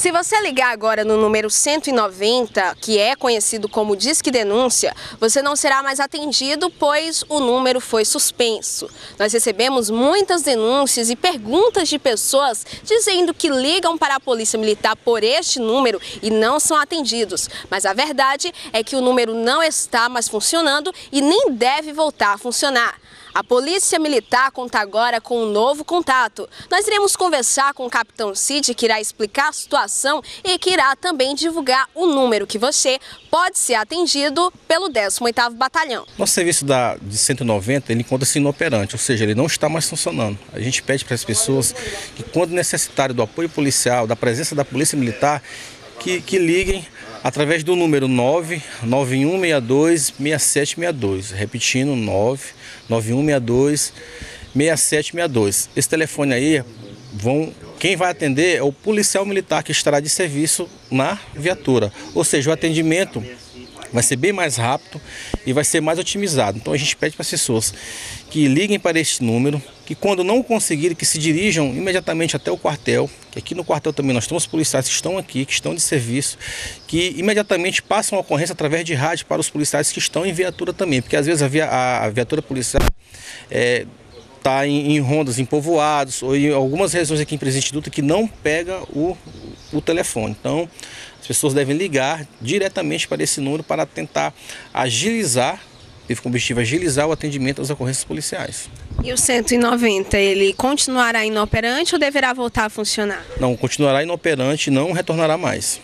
Se você ligar agora no número 190, que é conhecido como Disque Denúncia, você não será mais atendido, pois o número foi suspenso. Nós recebemos muitas denúncias e perguntas de pessoas dizendo que ligam para a Polícia Militar por este número e não são atendidos. Mas a verdade é que o número não está mais funcionando e nem deve voltar a funcionar. A Polícia Militar conta agora com um novo contato. Nós iremos conversar com o Capitão Cid, que irá explicar a situação e que irá também divulgar o número que você pode ser atendido pelo 18º Batalhão. Nosso serviço da, de 190, ele encontra-se inoperante, ou seja, ele não está mais funcionando. A gente pede para as pessoas que quando necessitarem do apoio policial, da presença da Polícia Militar, que, que liguem através do número 99162-6762. Repetindo, 99162-6762. Esse telefone aí, vão, quem vai atender é o policial militar que estará de serviço na viatura. Ou seja, o atendimento vai ser bem mais rápido e vai ser mais otimizado. Então a gente pede para as pessoas que liguem para este número, que quando não conseguirem, que se dirijam imediatamente até o quartel, aqui no quartel também nós temos policiais que estão aqui, que estão de serviço, que imediatamente passam a ocorrência através de rádio para os policiais que estão em viatura também, porque às vezes a, via, a viatura policial é, está em, em, rondas, em povoados, ou em algumas regiões aqui em Presidente Dutra que não pega o, o telefone. Então, as pessoas devem ligar diretamente para esse número para tentar agilizar, teve como objetivo agilizar o atendimento às ocorrências policiais. E o 190, ele continuará inoperante ou deverá voltar a funcionar? Não, continuará inoperante e não retornará mais.